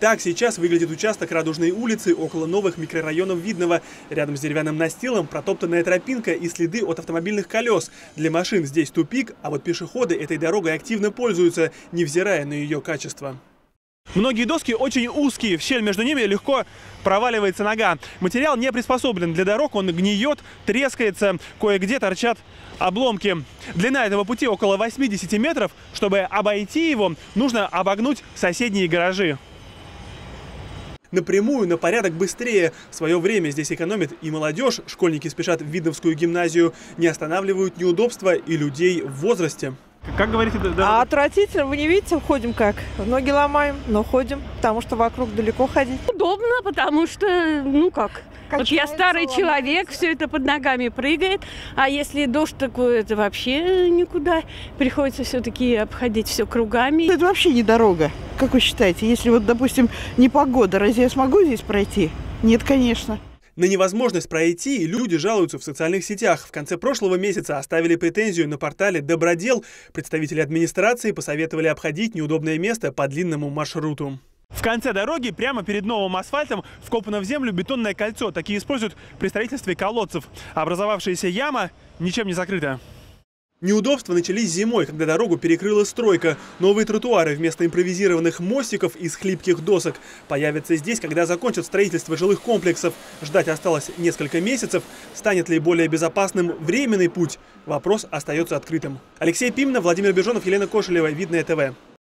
Так сейчас выглядит участок Радужной улицы около новых микрорайонов Видного. Рядом с деревянным настилом протоптанная тропинка и следы от автомобильных колес. Для машин здесь тупик, а вот пешеходы этой дорогой активно пользуются, невзирая на ее качество. Многие доски очень узкие, в щель между ними легко проваливается нога. Материал не приспособлен для дорог, он гниет, трескается, кое-где торчат обломки. Длина этого пути около 80 метров. Чтобы обойти его, нужно обогнуть соседние гаражи напрямую на порядок быстрее. В свое время здесь экономит и молодежь. Школьники спешат в Видовскую гимназию. Не останавливают неудобства и людей в возрасте. Как говорите, да? А отвратительно, вы не видите, ходим как? Ноги ломаем, но ходим, потому что вокруг далеко ходить. Удобно, потому что, ну как, вот я старый ломается. человек, все это под ногами прыгает, а если дождь такой, это вообще никуда. Приходится все-таки обходить все кругами. Это вообще не дорога. Как вы считаете, если вот, допустим, не погода, разве я смогу здесь пройти? Нет, конечно. На невозможность пройти люди жалуются в социальных сетях. В конце прошлого месяца оставили претензию на портале «Добродел». Представители администрации посоветовали обходить неудобное место по длинному маршруту. В конце дороги, прямо перед новым асфальтом, вкопано в землю бетонное кольцо. Такие используют при строительстве колодцев. Образовавшаяся яма ничем не закрыта. Неудобства начались зимой, когда дорогу перекрыла стройка. Новые тротуары вместо импровизированных мостиков из хлипких досок появятся здесь, когда закончат строительство жилых комплексов. Ждать осталось несколько месяцев. Станет ли более безопасным временный путь? Вопрос остается открытым. Алексей Пимна, Владимир Бежонов, Елена Кошелева. Видное ТВ.